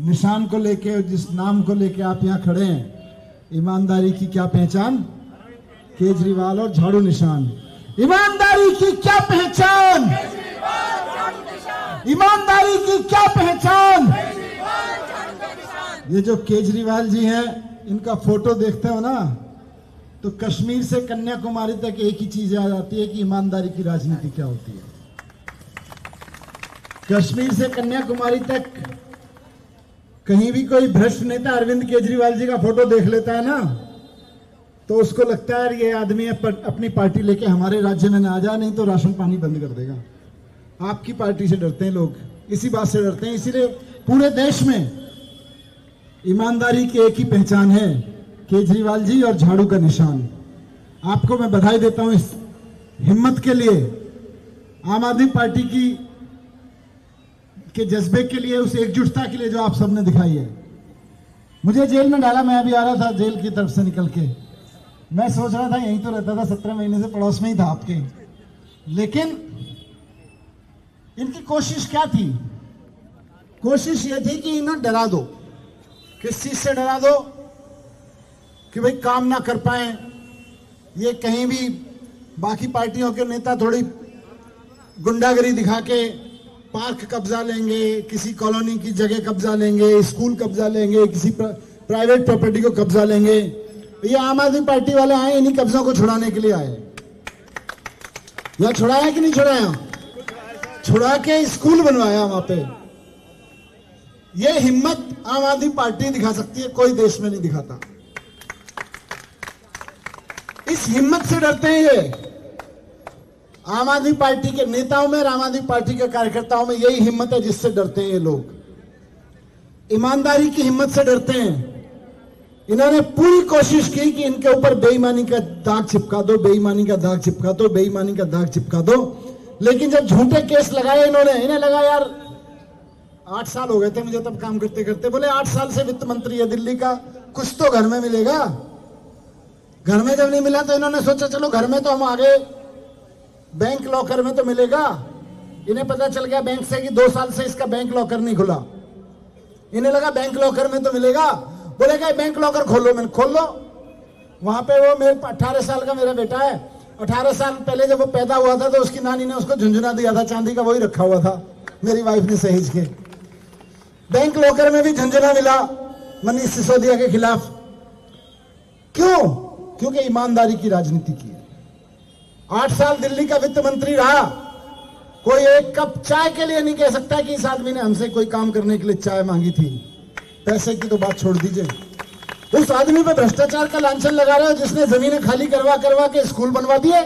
निशान को लेके और जिस नाम को लेके आप यहाँ खड़े हैं, ईमानदारी की क्या पहचान? केजरीवाल और झाड़ू निशान। ईमानदारी की क्या पहचान? ईमानदारी की क्या पहचान? ये जो केजरीवाल जी हैं, इनका फ़ोटो देखते हो ना तो कश्मीर से कन्याकुमारी तक एक ही चीज़ याद आती है कि ईमानदारी की राजनीति क्या होती है। कश्मीर से कन्याकुमारी तक कहीं भी कोई भ्रष्ट नेता अरविंद केजरीवाल जी का फ़ोटो देख लेता है ना तो उसको लगता है ये आदमी अपनी पार्टी लेके हमारे राज्य में ना आ जा नहीं तो राशन पानी बंद कर देगा। आपकी पार्टी से डरते हैं लोग, इसी बात से डरते हैं। इसीलिए पूरे देश में ईमानदारी की एक ही पहचान है, केजरीवाल जी और झाड़ू का निशान। आपको मैं बधाई देता हूँ इस हिम्मत के लिए। आम आदमी पार्टी की के जज्बे के लिए, उस एकजुटता के लिए जो आप सबने दिखाई है। मुझे जेल में डाला, मैं अभी आ रहा था जेल की तरफ़ से निकल के। मैं सोच रहा था, यहीं तो रहता था, सत्रह महीने से पड़ोस में ही था आपके। लेकिन इनकी कोशिश क्या थी? कोशिश ये थी कि इन्हें डरा दो, किस चीज़ से डरा दो? कि भाई काम ना कर पाए, ये कहीं भी बाकी पार्टियों के नेता थोड़ी गुंडागरी दिखा के पार्क कब्जा लेंगे, किसी कॉलोनी की जगह कब्जा लेंगे, स्कूल कब्जा लेंगे, किसी प्राइवेट प्रॉपर्टी को कब्जा लेंगे। ये आम आदमी पार्टी वाले आए, इन्हीं कब्जों को छुड़ाने के लिए आए। या छुड़ाया कि नहीं छुड़ाया? छुड़ा के स्कूल बनवाया वहाँ पे। ये हिम्मत आम आदमी पार्टी दिखा सकती है, कोई देश में नहीं दिखाता। इस हिम्मत से डरते हैं ये। आम आदमी पार्टी के नेताओं में और आम आदमी पार्टी के कार्यकर्ताओं में यही हिम्मत है जिससे डरते हैं ये लोग। ईमानदारी की हिम्मत से डरते हैं। इन्होंने पूरी कोशिश की कि इनके ऊपर बेईमानी का दाग चिपका दो, बेईमानी का दाग चिपका दो, बेईमानी का दाग चिपका दो। लेकिन जब झूठे केस लगाए इन्होंने, इन्हें लगा, यार, आठ साल हो गए थे मुझे तब काम करते करते। बोले, आठ साल से वित्त मंत्री है दिल्ली का, कुछ तो घर में मिलेगा। घर में जब नहीं मिला तो इन्होंने सोचा, चलो, घर में तो हम आगे बैंक लॉकर में तो मिलेगा। इन्हें पता चल गया बैंक से कि दो साल से इसका बैंक लॉकर नहीं खुला। इन्हें लगा बैंक लॉकर में तो मिलेगा। बोलेगा बैंक लॉकर खोलो, मैंने खोल लो। वहाँ पे वो मेरे अठारह साल का मेरा बेटा है। अठारह साल पहले जब वो पैदा हुआ था तो उसकी नानी ने उसको झुंझुना दिया था, चांदी का वही रखा हुआ था। मेरी वाइफ ने सहेज के। बैंक लॉकर में भी झुंझुना मिला। मनीष सिसोदिया के खिलाफ। क्यों? क्योंकि ईमानदारी की राजनीति की है। आठ साल दिल्ली का वित्त मंत्री रहा, कोई एक कप चाय के लिए नहीं कह सकता कि इस आदमी ने हमसे कोई काम करने के लिए चाय मांगी थी। पैसे की तो बात छोड़ दीजिए। उस आदमी पे भ्रष्टाचार का लांछन लगा रहे हो, जिसने जमीनें खाली करवा करवा के स्कूल बनवा दिए?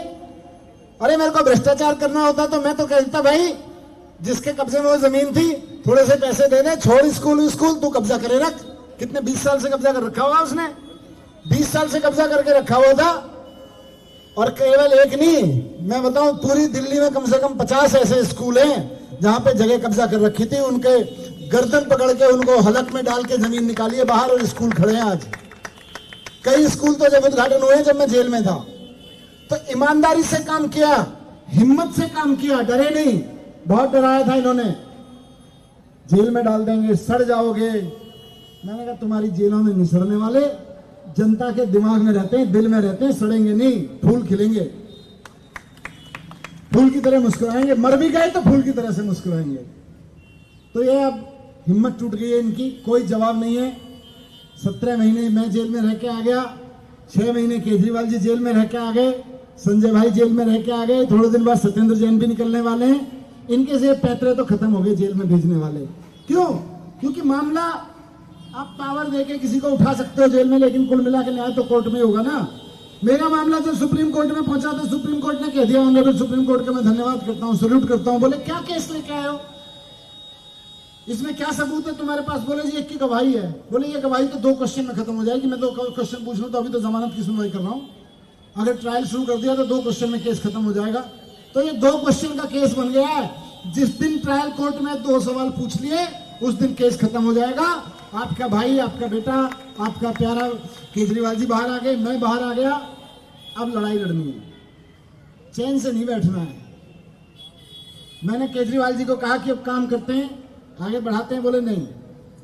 अरे, मेरे को भ्रष्टाचार करना होता तो मैं तो कहता, भाई, जिसके कब्जे में वो ज़मीन थी, थोड़े से पैसे दे दे छोड़ स्कूल स्कूल, तू कब्जा करे रख। कितने बीस साल से कब्जा कर रखा हुआ उसने? बीस साल से कब्जा करके रखा हुआ था। और केवल एक नहीं, मैं बताऊँ, पूरी दिल्ली में कम से कम पचास ऐसे स्कूल हैं, जहाँ पे जगह कब्जा कर रखी थी, उनके गर्दन पकड़ के उनको हलक में डाल के ज़मीन निकाली है, बाहर और स्कूल खड़े हैं आज। कई स्कूल तो जब उद्घाटन हुए, जब मैं जेल में था तो ईमानदारी से काम किया, हिम्मत से काम किया, डरे नहीं, बहुत डराया था इन्होंने। जेल में डाल देंगे, सड़ जाओगे। मैंने कहा, तुम्हारी जेलों में नहीं सड़ने वाले जनता के दिमाग में रहते हैं, दिल में रहते हैं, सड़ेंगे नहीं, फूल खिलेंगे। फूल की तरह मुस्कुराएँगे। मर भी गए तो फूल की तरह से मुस्कुराएँगे। तो ये अब हिम्मत टूट गई है इनकी, कोई जवाब नहीं है। सत्रह महीने मैं जेल में रह के आ गया, छह महीने केजरीवाल जी जेल में रह के आ गए, संजय भाई जेल में रह के आ गए, थोड़े दिन बाद सत्येंद्र जैन भी निकलने वाले हैं। इनके से पैतरे तो खत्म हो गए जेल में भेजने वाले। क्यों? क्योंकि मामला आप पावर देके किसी को उठा सकते हो जेल में, लेकिन कुल मिला के न्याय तो कोर्ट में होगा ना? मेरा मामला जो सुप्रीम कोर्ट में पहुँचा तो सुप्रीम कोर्ट ने कह दिया ऑनरेबल सुप्रीम कोर्ट का मैं धन्यवाद करता हूँ सल्यूट करता हूँ। बोले, क्या केस लेके आए हो? इसमें क्या सबूत है तुम्हारे पास? बोले, जी, एक की गवाही है। बोले, ये गवाही तो दो क्वेश्चन में खत्म हो जाएगी, मैं दो क्वेश्चन पूछ लू तो अभी तो जमानत की सुनवाई कर रहा हूँ। अगर ट्रायल शुरू कर दिया तो दो क्वेश्चन में केस खत्म हो जाएगा। तो ये दो क्वेश्चन का केस बन गया है। जिस दिन ट्रायल कोर्ट में दो सवाल पूछ लिए, उस दिन केस खत्म हो जाएगा। आपका भाई, आपका बेटा, आपका प्यारा केजरीवाल जी बाहर आ गए, मैं बाहर आ गया। अब लड़ाई लड़नी है। चैन से नहीं बैठना है। मैंने केजरीवाल जी को कहा कि अब काम करते हैं, आगे बढ़ाते हैं, बोले नहीं।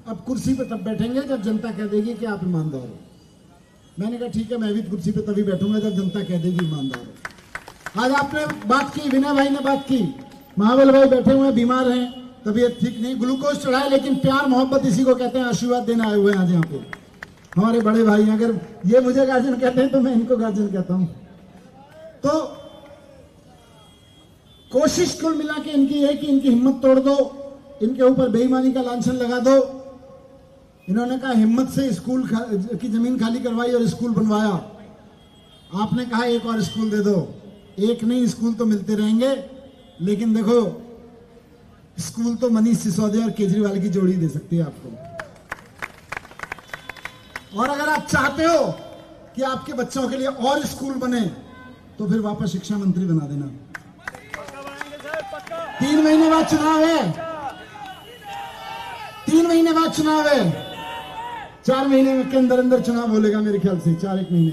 अब कुर्सी पर तब बैठेंगे जब जनता कह देगी कि आप ईमानदार हो। मैंने कहा, ठीक है, मैं भी कुर्सी पे तभी बैठूँगा जब जनता कह देगी ईमानदार हो। आज आपने बात की, विनय भाई ने बात की। महाबल भाई बैठे हुए बीमार हैं। तबीयत ठीक नहीं, ग्लूकोज चढ़ाए लेकिन प्यार, मोहब्बत इसी को कहते हैं, आशीर्वाद देने आए हुए हैं आज यहाँ पे। हमारे बड़े भाई अगर ये मुझे गार्जियन कहते हैं तो मैं इनको गार्जियन कहता हूँ। तो कोशिश कुल मिला के इनकी है कि इनकी हिम्मत तोड़ दो, इनके ऊपर बेईमानी का लांछन लगा दो। इन्होंने कहा, हिम्मत से स्कूल की ज़मीन खाली करवाई और स्कूल बनवाया। आपने कहा, एक और स्कूल दे दो। एक नहीं, स्कूल तो मिलते रहेंगे, लेकिन देखो स्कूल तो मनीष सिसोदिया और केजरीवाल की जोड़ी दे सकती है आपको। और अगर आप चाहते हो कि आपके बच्चों के लिए और स्कूल बने तो फिर वापस शिक्षा मंत्री बना देना। तीन महीने बाद चुनाव है। तीन महीने बाद चुनाव है। चार महीने के अंदर अंदर चुनाव बोलेगा मेरे ख्याल से, चार एक महीने।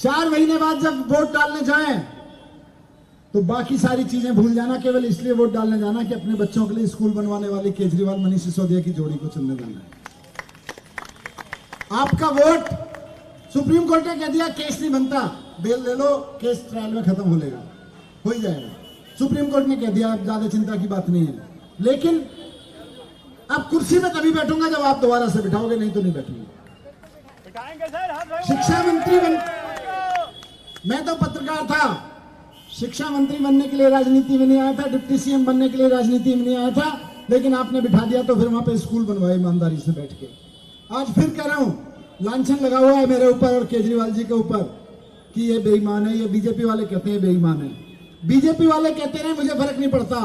चार महीने बाद जब वोट डालने जाएँ तो बाकी सारी चीज़ें भूल जाना केवल इसलिए वोट डालने जाना कि अपने बच्चों के लिए स्कूल बनवाने वाले केजरीवाल मनीष सिसोदिया की जोड़ी को चुनने जाना है। आपका वोट सुप्रीम कोर्ट ने कह दिया केस नहीं बनता बेल ले लो केस ट्रायल में खत्म हो लेगा हो ही जाएगा। सुप्रीम कोर्ट ने कह दिया अब ज़्यादा चिंता की बात नहीं है। लेकिन अब कुर्सी में तभी बैठूँगा जब आप दोबारा से बिठाओगे नहीं तो नहीं बैठूँगा। शिक्षा मंत्री बन मैं तो पत्रकार था। शिक्षा मंत्री बनने के लिए राजनीति में नहीं आया था, डिप्टी सीएम बनने के लिए राजनीति में नहीं आया था, लेकिन आपने बिठा दिया तो फिर वहाँ पे स्कूल बनवाए ईमानदारी से बैठ के। आज फिर कह रहा हूँ, लांछन लगा हुआ है मेरे ऊपर और केजरीवाल जी के ऊपर कि ये बेईमान है, ये बीजेपी वाले कहते हैं बेईमान है। बीजेपी वाले कहते रहे मुझे फ़र्क नहीं पड़ता।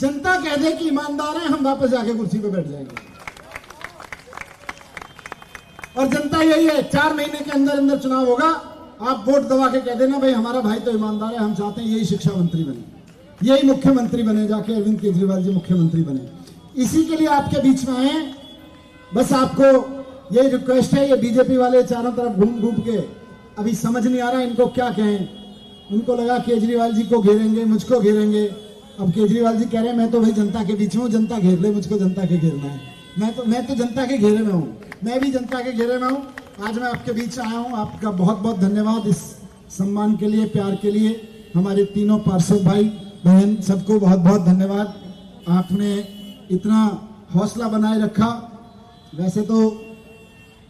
जनता कह दे कि ईमानदार है, हम वापस जाके कुर्सी पे बैठ जाएँगे। और जनता यही है, चार महीने के अंदर अंदर चुनाव होगा आप वोट दबा के कह देना, भाई, हमारा भाई तो ईमानदार है, हम चाहते हैं यही शिक्षा मंत्री बने। यही मुख्यमंत्री बने, जाके अरविंद केजरीवाल जी मुख्यमंत्री बने। इसी के लिए आपके बीच में आए। बस आपको ये रिक्वेस्ट है, ये बीजेपी वाले चारों तरफ़ घूम घूम के, अभी समझ नहीं आ रहा इनको क्या कहें। उनको लगा केजरीवाल जी को घेरेंगे, मुझको घेरेंगे। अब केजरीवाल जी कह रहे हैं, मैं तो भाई जनता के बीच हूँ, जनता घेर ले, मुझको जनता के घेरना है। मैं तो मैं तो जनता के घेरे में हूँ। मैं भी जनता के घेरे में हूँ आज मैं आपके बीच आया हूँ। आपका बहुत बहुत धन्यवाद इस सम्मान के लिए, प्यार के लिए। हमारे तीनों पार्षद भाई, बहन, सबको बहुत बहुत धन्यवाद। आपने इतना हौसला बनाए रखा। वैसे तो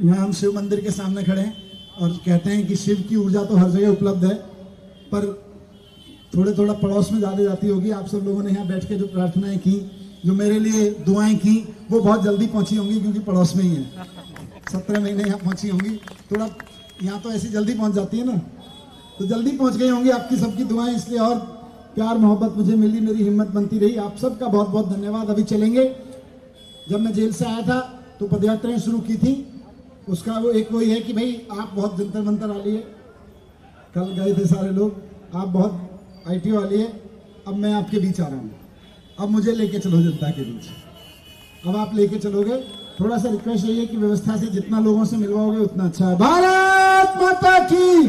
यहाँ हम शिव मंदिर के सामने खड़े हैं और कहते हैं कि शिव की ऊर्जा तो हर जगह उपलब्ध है, पर थोड़े थोड़ा पड़ोस में ज़्यादा जाती होगी। आप सब लोगों ने यहाँ बैठ के जो प्रार्थनाएँ की, जो मेरे लिए दुआएँ की, वो बहुत जल्दी पहुँची होंगी क्योंकि पड़ोस में ही है। सत्रह महीने यहाँ पहुँची होंगी। थोड़ा यहाँ तो ऐसी जल्दी पहुँच जाती है ना? तो जल्दी पहुँच गई होंगी आपकी सबकी दुआएँ, इसलिए और प्यार, मोहब्बत मुझे मिली, मेरी हिम्मत बनती रही। आप सबका बहुत बहुत धन्यवाद। अभी चलेंगे। जब मैं जेल से आया था तो पदयात्राएँ शुरू की थी। उसका वो एक वही है कि भाई, आप बहुत जंतर मंतर वाली है कल गए थे सारे लोग। आप बहुत आईटी वाली है। अब मैं आपके बीच आ रहा हूँ। अब मुझे लेके चलो जनता के बीच। अब आप लेके चलोगे थोड़ा सा रिक्वेस्ट यही है कि व्यवस्था से जितना लोगों से मिलवाओगे, उतना अच्छा है। भारत माता की